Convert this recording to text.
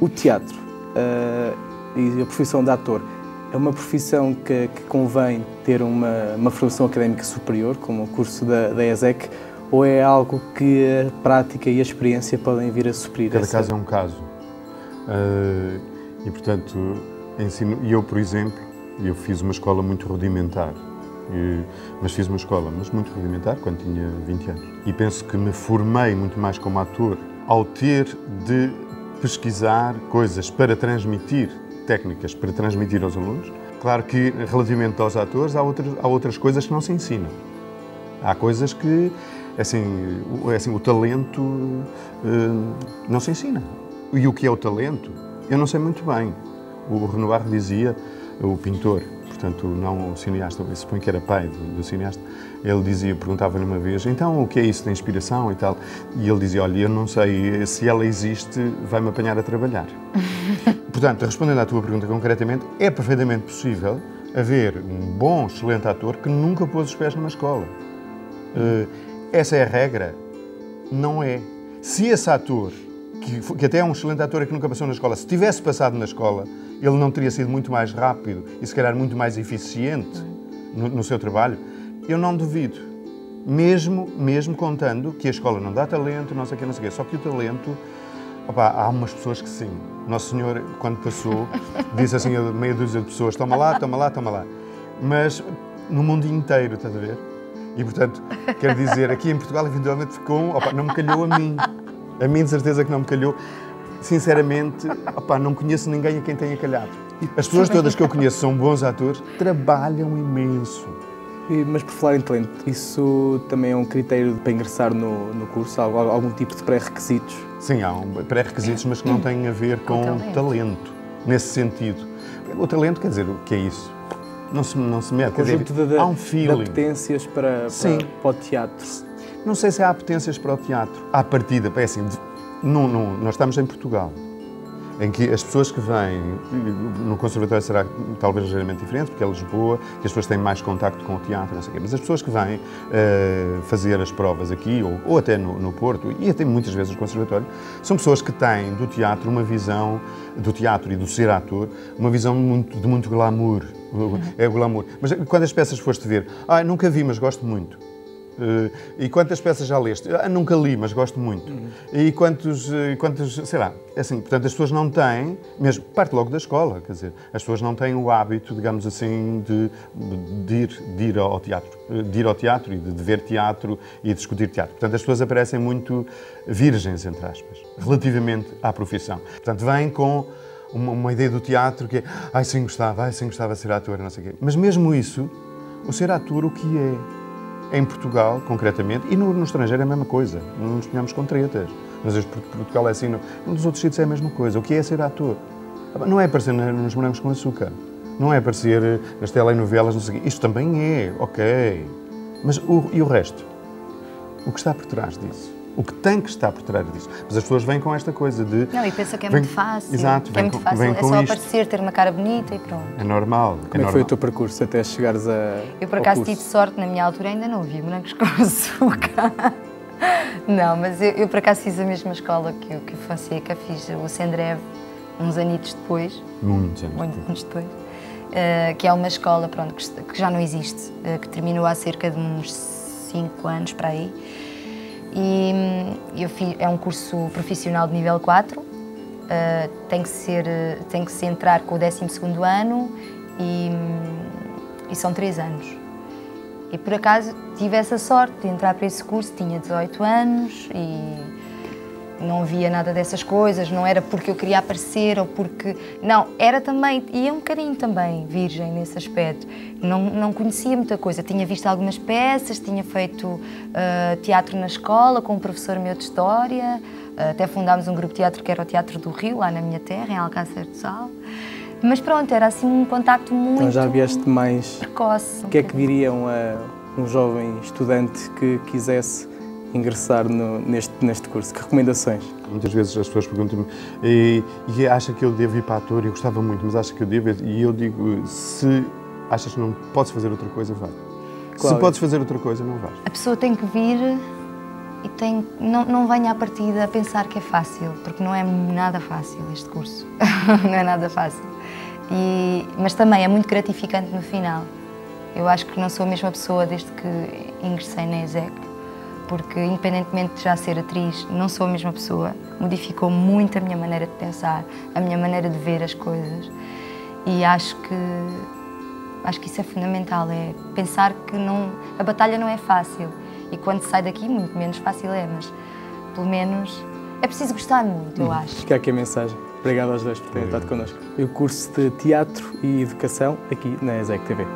O teatro uh, e a profissão de ator é uma profissão que, que convém ter uma, uma, formação académica superior, como o curso da, da ESEC, ou é algo que a prática e a experiência podem vir a suprir? Cada essa... caso é um caso. Uh, e, portanto, ensino. E eu, por exemplo, eu fiz uma escola muito rudimentar. E, mas fiz uma escola, mas muito rudimentar, quando tinha 20 anos. E penso que me formei muito mais como ator ao ter de pesquisar coisas para transmitir, técnicas para transmitir aos alunos. Claro que, relativamente aos atores, há outras, há outras coisas que não se ensinam. Há coisas que, assim, assim o talento uh, não se ensina. E o que é o talento, eu não sei muito bem. O Renoir dizia, o pintor, portanto, não o cineasta, eu suponho que era pai do, do cineasta, ele dizia, perguntava-lhe uma vez, então o que é isso da inspiração e tal? E ele dizia, olha, eu não sei, se ela existe, vai-me apanhar a trabalhar. portanto, respondendo à tua pergunta concretamente, é perfeitamente possível haver um bom, excelente ator que nunca pôs os pés numa escola. Uh, essa é a regra? Não é. Se esse ator, que, que até é um excelente ator e que nunca passou na escola, se tivesse passado na escola, ele não teria sido muito mais rápido e se calhar muito mais eficiente no, no seu trabalho? Eu não duvido. Mesmo, mesmo contando que a escola não dá talento, não sei o que, não sei o quê. Só que o talento, opa, há umas pessoas que sim. Nosso Senhor, quando passou, disse assim a meia dúzia de pessoas: toma lá, toma lá, toma lá. Mas no mundo inteiro, estás a ver? E portanto, quero dizer, aqui em Portugal, eventualmente ficou, opa, não me calhou a mim. A mim, de certeza que não me calhou sinceramente, opa, não conheço ninguém a quem tenha calhado. As pessoas todas que eu conheço são bons atores, trabalham imenso. E, mas por falar em talento, isso também é um critério para ingressar no, no curso? Algum, algum tipo de pré-requisitos? Sim, há um, pré-requisitos, mas que não têm a ver com, com talento. talento. nesse sentido. O talento, quer dizer, o que é isso? Não se, não se mete. Quer dizer, de, há um feeling. De apetências para, para, para, o teatro. Não sei se há apetências para o teatro. À partida, é assim, não, não, nós estamos em Portugal, em que as pessoas que vêm, no conservatório será talvez ligeiramente diferente, porque é Lisboa, que as pessoas têm mais contacto com o teatro, não sei o quê, mas as pessoas que vêm uh, fazer as provas aqui, ou, ou até no, no, Porto, e até muitas vezes no conservatório, são pessoas que têm do teatro uma visão, do teatro e do ser ator, uma visão muito, de muito glamour, é o glamour. Mas quando as peças foste ver, ah, nunca vi, mas gosto muito. Uh, e quantas peças já leste? Ah, nunca li, mas gosto muito. Uhum. E quantos, uh, quantos, sei lá, é assim, portanto, as pessoas não têm, mesmo, parte logo da escola, quer dizer, as pessoas não têm o hábito, digamos assim, de, de, ir, de ir ao teatro, de ir ao teatro e de, de ver teatro e discutir teatro. Portanto, as pessoas aparecem muito virgens, entre aspas, relativamente à profissão. Portanto, vêm com uma, uma ideia do teatro que é, ai, sim gostava, ai, sim gostava de ser ator, não sei o quê. Mas mesmo isso, o ser ator, o que é? Em Portugal, concretamente, e no, no, estrangeiro é a mesma coisa. Não nos ponhamos com tretas. Mas Portugal é assim, no, nos outros sítios é a mesma coisa. O que é ser ator? Não é aparecer nos morangos com açúcar. Não é aparecer eh, nas telenovelas, não sei. Isto também é, ok. Mas o, e o resto? O que está por trás disso? O que tem que estar por trás disso. Mas as pessoas vêm com esta coisa de. Não, e pensa que é vem, muito fácil. Exato, que é muito fácil. é só isto. aparecer, ter uma cara bonita e pronto. É normal. Como é, é que foi o teu percurso até chegares a. Eu por acaso tive sorte, na minha altura ainda não vi brancos com açúcar. Não, mas eu, eu, por acaso fiz a mesma escola que, o, que o Fonseca, fiz o Sendrev uns anitos depois. Muitos anos depois. Muitos depois. Uh, que é uma escola pronto, que, que já não existe, uh, que terminou há cerca de uns 5 anos para aí. E eu fiz, é um curso profissional de nível 4, uh, eh, tem, que ser, tem que se entrar com o 12 ano e, e são 3 anos. E por acaso tive essa sorte de entrar para esse curso, tinha 18 anos e não via nada dessas coisas, não era porque eu queria aparecer ou porque. Não, era também, e é um bocadinho também virgem nesse aspecto. Não, não conhecia muita coisa. Tinha visto algumas peças, tinha feito uh, teatro na escola com um professor meu de História, uh, até fundámos um grupo de teatro que era o Teatro do Rio, lá na minha terra, em Alcácer do Sal. Mas pronto, era assim um contacto muito. Então já vieste mais. precoce. O que é que diriam a um jovem estudante que quisesse ingressar no, neste, neste curso? Que recomendações? Muitas vezes as pessoas perguntam-me e, e acha que eu devo ir para ator? Eu gostava muito, mas acha que eu devo? E eu digo, se achas que não podes fazer outra coisa, vai. Se podes fazer outra coisa, não vais. A pessoa tem que vir e tem, não, não venha à partida a pensar que é fácil, porque não é nada fácil este curso. não é nada fácil. E, mas também é muito gratificante no final. Eu acho que não sou a mesma pessoa desde que ingressei na ESEC, porque independentemente de já ser atriz, não sou a mesma pessoa. Modificou muito a minha maneira de pensar, a minha maneira de ver as coisas. E acho que acho que isso é fundamental, é pensar que não, a batalha não é fácil e quando sai daqui, muito menos fácil é, mas pelo menos é preciso gostar muito, eu acho. Fica aqui a mensagem. Obrigado aos dois por terem estado connosco. O curso de Teatro e Educação aqui na ESEC TV.